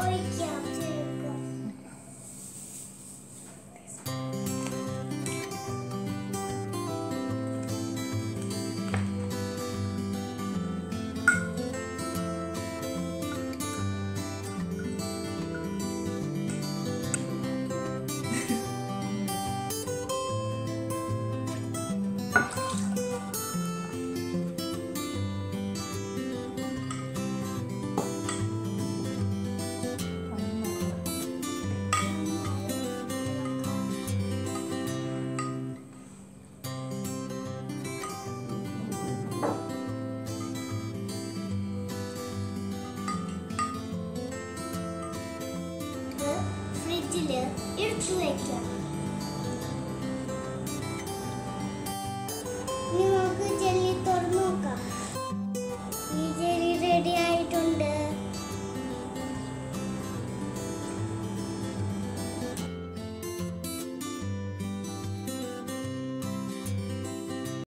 Oi, yeah. dili irçleki. Mümkün